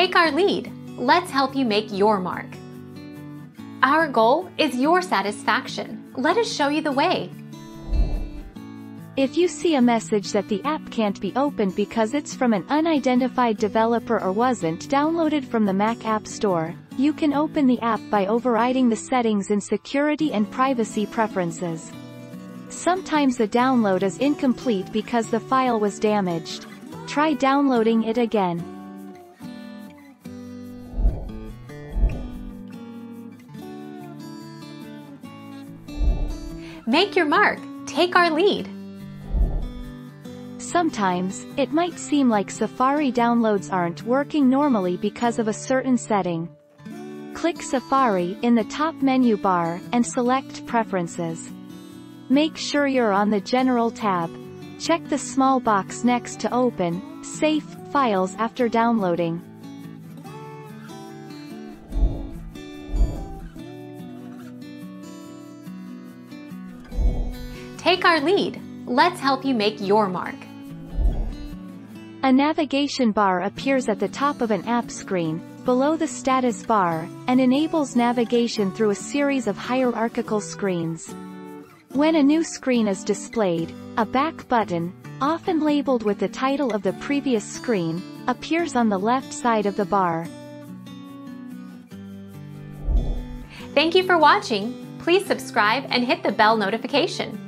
Take our lead. Let's help you make your mark. Our goal is your satisfaction. Let us show you the way. If you see a message that the app can't be opened because it's from an unidentified developer or wasn't downloaded from the Mac App Store, you can open the app by overriding the settings in Security and Privacy Preferences. Sometimes the download is incomplete because the file was damaged. Try downloading it again. Make your mark. Take our lead. Sometimes, it might seem like Safari downloads aren't working normally because of a certain setting. Click Safari in the top menu bar, and select Preferences. Make sure you're on the General tab. Check the small box next to Open, Safe, Files after downloading. Take our lead. Let's help you make your mark. A navigation bar appears at the top of an app screen, below the status bar, and enables navigation through a series of hierarchical screens. When a new screen is displayed, a back button, often labeled with the title of the previous screen, appears on the left side of the bar. Thank you for watching. Please subscribe and hit the bell notification.